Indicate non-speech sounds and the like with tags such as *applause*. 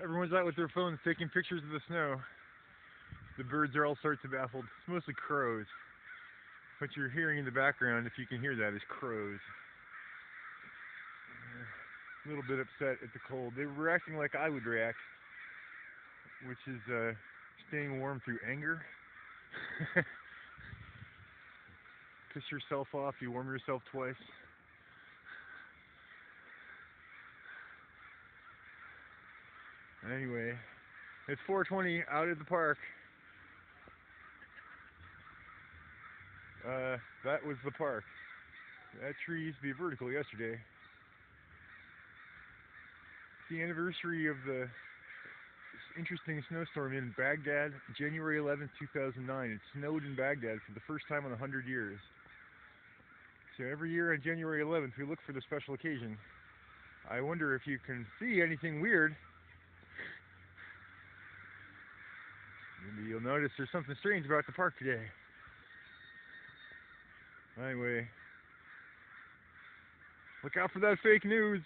Everyone's out with their phones taking pictures of the snow. The birds are all sorts of baffled. It's mostly crows. What you're hearing in the background, if you can hear that, is crows. A little bit upset at the cold. They were reacting like I would react, which is uh, staying warm through anger. *laughs* Piss yourself off, you warm yourself twice. Anyway, it's 420 out at the park. Uh, that was the park. That tree used to be vertical yesterday. It's the anniversary of the interesting snowstorm in Baghdad, January 11, 2009. It snowed in Baghdad for the first time in 100 years. So every year on January 11th, we look for the special occasion. I wonder if you can see anything weird you'll notice there's something strange about the park today. Anyway, look out for that fake news.